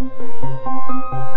Música